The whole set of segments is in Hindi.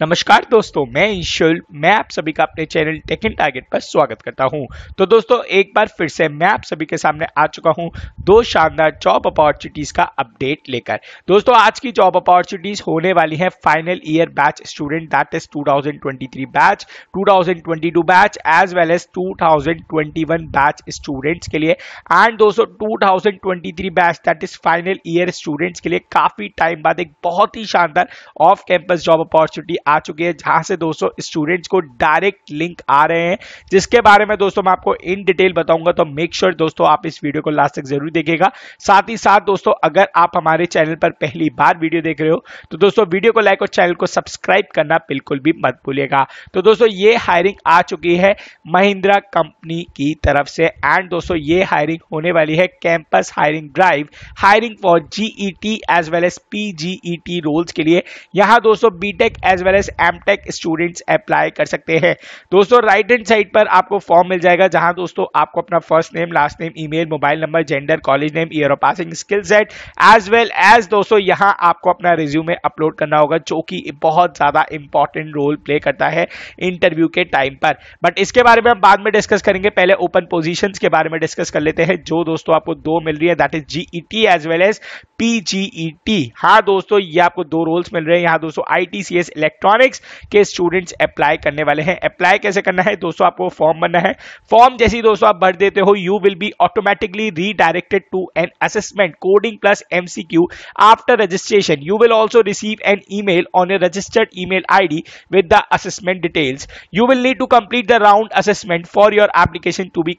नमस्कार दोस्तों, मैं इंशुल मैं आप सभी का अपने चैनल टेक इन टारगेट पर स्वागत करता हूँ। तो दोस्तों, एक बार फिर से मैं आप सभी के सामने आ चुका हूँ दो शानदार जॉब अपॉर्चुनिटीज़ का अपडेट लेकर। दोस्तों, आज की जॉब अपॉर्चुनिटीज़ होने वाली है final year batch student that is 2023 batch 2022 batch as well as 2021 batch students के लिए। एंड दोस्तों 2023 बैच दैट इज़ फाइनल ईयर स्टूडेंट्स के लिए काफ़ी टाइम बाद एक बहुत ही शानदार ऑफ़ कैंपस जॉब अपॉर्चुनिटी आ चुकी है, जहाँ से दोस्तों स्टूडेंट्स को डायरेक्ट लिंक आ रहे हैं। जिसके बारे में दोस्तों मैं आपको इन डिटेल बताऊँगा तो मेक श्योर sure दोस्तों आप इस वीडियो को लास्ट तक ज़रूर देखिएगा। साथ ही साथ दोस्तों, अगर आप हमारे चैनल पर पहली बार वीडियो देख रहे हो तो दोस्तों वीडियो को लाइक और चैनल को सब्सक्राइब करना बिल्कुल भी मत भूलिएगा। तो दोस्तों, ये हायरिंग आ चुकी है महिंद्रा कंपनी की तरफ़ से एंड दोस्तों, ये हायरिंग होने वाली है campus hiring drive hiring for GET as well as PGET roles के लिए। यहाँ दोस्तों BTech as well as MTech students apply कर सकते हैं। दोस्तों राइट हैंड साइड पर आपको फॉर्म मिल जाएगा, जहाँ दोस्तों आपको अपना first name last name email mobile number gender college name year of passing skill set as well as दोस्तों यहाँ आपको अपना रिज्यूमे अपलोड करना होगा, जो कि बहुत ज़्यादा इंपॉर्टेंट रोल प्ले करता है इंटरव्यू के टाइम पर। बट इसके बारे में हम बाद में डिस्कस करेंगे। पहले ओपन पोजिशन के बारे में डिस्कस कर लेते हैं, जो दोस्तों आपको दो मिल रही है that is GET as well as PGET हाँ दोस्तों, ये आपको दो रोल्स मिल रहे हैं। यहाँ दोस्तों आईटीसीएस इलेक्ट्रॉनिक्स के स्टूडेंट्स अप्लाई करने वाले हैं। अप्लाई कैसे करना है? दोस्तों, आपको फॉर्म भरना है। फॉर्म जैसी दोस्तों आप भर देते हो you will be automatically redirected to an assessment coding plus MCQ after registration you will also receive an email on a registered email ID with the assessment details you will need to complete the round assessment for your application to be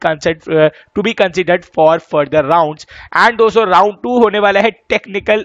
to be considered for further rounds and दोस्तों राउंड टू होने वाला है। Technical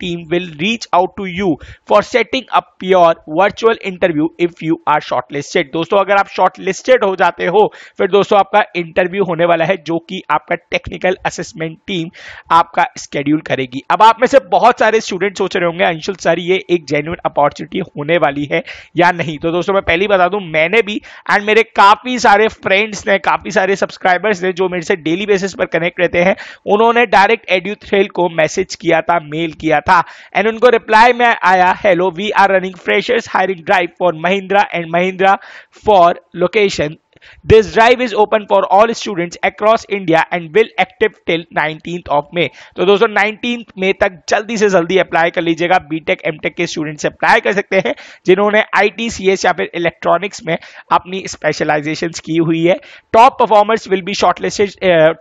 team will reach out to you for setting setting up your virtual interview if you are shortlisted. दोस्तों, अगर आप shortlisted हो जाते हो, फिर दोस्तों आपका इंटरव्यू होने वाला है, जो कि आपका टेक्निकल असेसमेंट टीम आपका स्केड्यूल करेगी। अब आप में से बहुत सारे स्टूडेंट सोच रहे होंगे, अंशुल सर, ये एक जेन्युइन अपॉर्चुनिटी होने वाली है या नहीं? तो दोस्तों, मैं पहले बता दूँ, मैंने भी एंड मेरे काफ़ी सारे फ्रेंड्स ने, काफ़ी सारे सब्सक्राइबर्स ने, जो मेरे से डेली बेसिस पर कनेक्ट रहते हैं, उन्होंने डायरेक्ट एड्यू थ्रेल को मैसेज किया था मेल किया था। एंड उनको रिप्लाई में आया hello we are running hiring drive for Mahindra and Mahindra for location. This drive is open for all students across India and will active till 19th of May. तो दोस्तों 19th May तक जल्दी से जल्दी अप्लाई कर लीजिएगा। बीटेक एमटेक के स्टूडेंट्स अप्लाई कर सकते हैं, जिन्होंने सीएस या फिर इलेक्ट्रॉनिक्स में अपनी स्पेशलाइजेशन की हुई है। Top performers will be shortlisted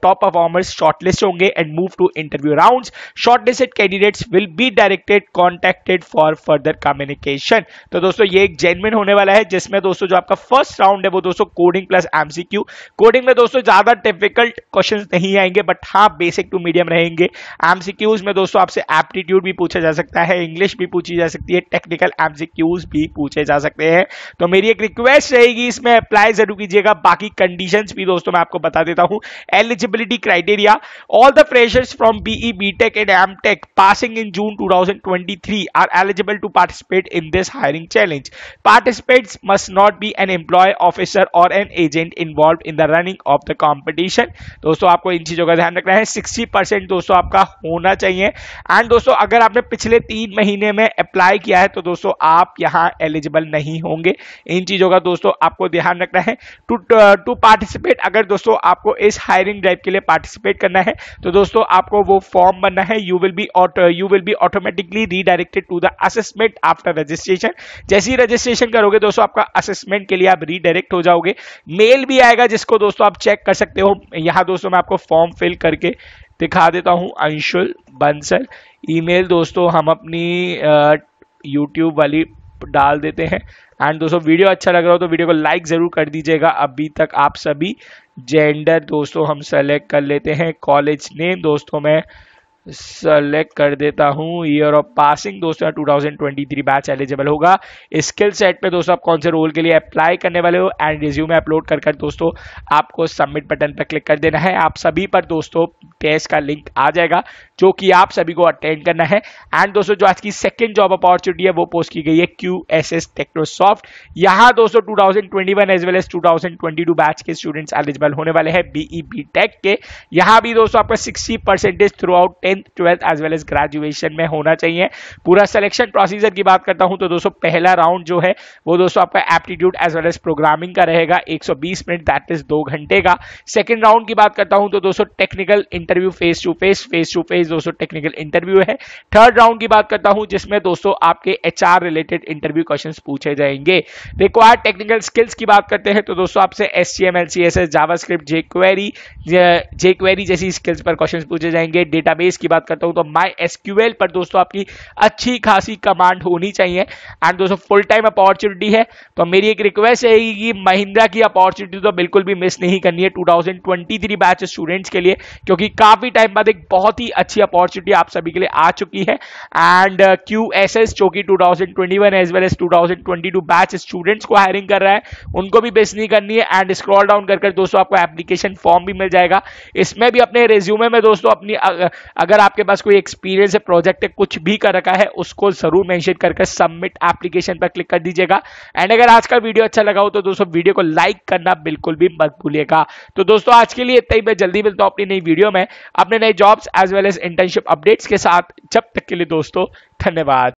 top performers shortlist होंगे and move to interview rounds shortlisted candidates will be directed contacted for further communication तो दोस्तों, ये एक जेनविन होने वाला है, जिसमें दोस्तों, जो आपका फ़र्स्ट राउंड है, वो दोस्तों कोडिंग प्लस एमसीक्यू कोडिंग में दोस्तों ज़्यादा डिफ़िकल्ट क्वेश्चन नहीं आएँगे बट हाँ बेसिक टू मीडियम रहेंगे। एमसीक्यूज में दोस्तों आपसे एप्टीट्यूड भी पूछा जा सकता है इंग्लिश भी पूछी जा सकती है टेक्निकल एमसीक्यूज भी पूछे जा सकते हैं। तो मेरी एक रिक्वेस्ट रहेगी, इसमें अप्लाई ज़रूर कीजिएगा। बाकी कंडीशंस भी दोस्तों मैं आपको बता देता हूँ। Eligibility criteria all the freshers from BE BTech and MTech passing in June 2023 are eligible to participate in this hiring challenge participants must not be an employee officer और an agent involved in the running of the competition दोस्तों, आपको इन चीज़ों का ध्यान रखना है। 60 परसेंट दोस्तों आपका होना चाहिए। एंड दोस्तों, अगर आपने पिछले तीन महीने में अप्लाई किया है तो दोस्तों, आप यहाँ एलिजिबल नहीं होंगे। इन चीज़ों का दोस्तों, आपको ध्यान रखना है। टू टू पार्टिसिपेट अगर दोस्तों आपको इस हायरिंग ड्राइव के लिए पार्टिसिपेट करना है तो दोस्तों आपको वो फॉर्म बनना है। You will be you will be automatically redirected to the assessment after registration जैसे ही रजिस्ट्रेशन करोगे, दोस्तों, आपका असेसमेंट के लिए आप रीडायरेक्ट हो जाओगे। मेल भी आएगा जिसको दोस्तों आप चेक कर सकते हो। यहाँ दोस्तों मैं आपको फॉर्म फिल करके दिखा देता हूँ, अंशुल बंसल। ईमेल दोस्तों हम अपनी यूट्यूब वाली डाल देते हैं। एंड दोस्तों वीडियो अच्छा लग रहा हो तो वीडियो को लाइक ज़रूर कर दीजिएगा। अभी तक आप सभी जेंडर दोस्तों हम सेलेक्ट कर लेते हैं। कॉलेज नेम दोस्तों मैं सेलेक्ट कर देता हूँ। ईयर ऑफ़ पासिंग दोस्तों 2023 बैच एलिजिबल होगा। स्किल सेट पे, दोस्तों, आप कौन से रोल के लिए अप्लाई करने वाले हो? एंड रिज्यूम अपलोड कर कर, दोस्तों, आपको सबमिट बटन पर क्लिक कर देना है। आप सभी पर, दोस्तों टेस्ट का लिंक आ जाएगा। जो कि आप सभी को अटेंड करना है। एंड दोस्तों, जो आज की सेकेंड जॉब अपॉर्चुनिटी है, वो पोस्ट की गई है क्यू एस एस टेक्नोसॉफ्ट यहाँ दोस्तों 2021 एज वेल एज 2022 बैच के स्टूडेंट्स एलिजिबल होने वाले हैं बीई बी टेक के। यहाँ भी दोस्तों, आपका 60 percentage throughout tenth twelfth as well as graduation में होना चाहिए। पूरा सिलेक्शन प्रोसीजर की बात करता हूँ तो दोस्तों, पहला राउंड जो है, वो दोस्तों आपका aptitude as well as programming का रहेगा। 120 मिनट दैट इज़ दो घंटे का। सेकेंड राउंड की बात करता हूँ तो दोस्तों technical interview face to face face to face दोस्तों टेक्निकल इंटरव्यू है। थर्ड राउंड की बात करता हूँ, जिसमें दोस्तों आपके एच रिलेटेड इंटरव्यू क्वेश्चन पूछे जाएँगे। रिक्वायर्ड टेक्निकल स्किल्स की बात करते हैं तो दोस्तों, आपसे S C M L C S S JavaScript jQuery jQuery जैसी स्किल्स पर क्वेश्चन पूछे जाएँगे। डेटाबेस की बात करता हूँ तो माई एसक्यूएल पर दोस्तों आपकी अच्छी खासी कमांड होनी चाहिए। एंड दोस्तों फुल टाइम अपॉर्चुनिटी है तो मेरी एक रिक्वेस्ट है कि महिंद्रा की अपॉर्चुनिटी तो बिल्कुल भी मिस नहीं करनी है। 2023 बैच स्टूडेंट्स के लिए, क्योंकि काफ़ी टाइम बाद एक बहुत ही अच्छी अपॉर्चुनिटी आप सभी के लिए आ चुकी है। एंड क्यू एस एस जो कि 2021 as well as 2022 batch students को हायरिंग कर रहा है, उनको भी मिस नहीं करनी है। एंड स्क्रॉल डाउन कर दोस्तों आपको एप्लीकेशन फॉर्म भी मिल जाएगा। इसमें भी अपने रेज्यूमे में दोस्तों अपनी अगर आपके पास कोई एक्सपीरियंस है प्रोजेक्ट है, कुछ भी कर रखा है, उसको ज़रूर मेंशन करके सबमिट एप्लीकेशन पर क्लिक कर दीजिएगा। एंड अगर आज का वीडियो अच्छा लगा हो तो दोस्तों वीडियो को लाइक करना बिल्कुल भी मत भूलिएगा। तो दोस्तों आज के लिए इतना ही। मैं जल्दी मिलता हूँ अपनी नई वीडियो में। अपने नए jobs as well as internship updates के साथ जब तक के लिए दोस्तों धन्यवाद।